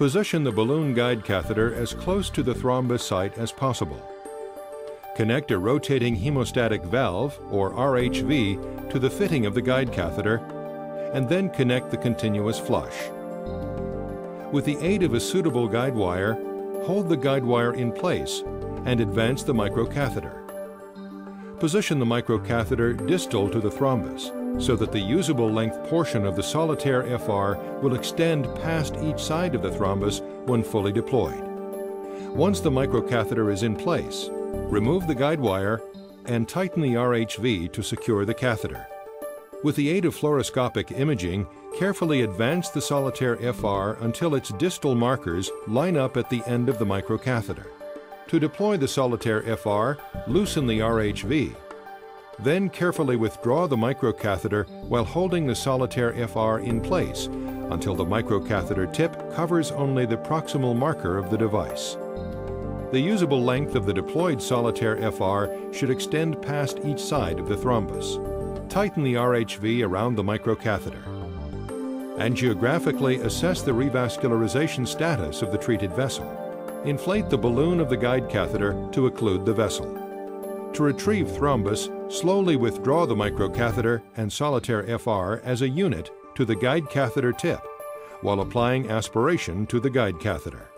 Position the balloon guide catheter as close to the thrombus site as possible. Connect a rotating hemostatic valve, or RHV, to the fitting of the guide catheter, and then connect the continuous flush. With the aid of a suitable guide wire, hold the guide wire in place and advance the microcatheter. Position the microcatheter distal to the thrombus so that the usable length portion of the solitaire FR will extend past each side of the thrombus when fully deployed. Once the microcatheter is in place, remove the guide wire and tighten the RHV to secure the catheter. With the aid of fluoroscopic imaging, carefully advance the solitaire FR until its distal markers line up at the end of the microcatheter. To deploy the solitaire FR, loosen the RHV. Then carefully withdraw the microcatheter while holding the solitaire FR in place until the microcatheter tip covers only the proximal marker of the device. The usable length of the deployed solitaire FR should extend past each side of the thrombus. Tighten the RHV around the microcatheter. Angiographically assess the revascularization status of the treated vessel. Inflate the balloon of the guide catheter to occlude the vessel. To retrieve thrombus, slowly withdraw the microcatheter and solitaire FR as a unit to the guide catheter tip while applying aspiration to the guide catheter.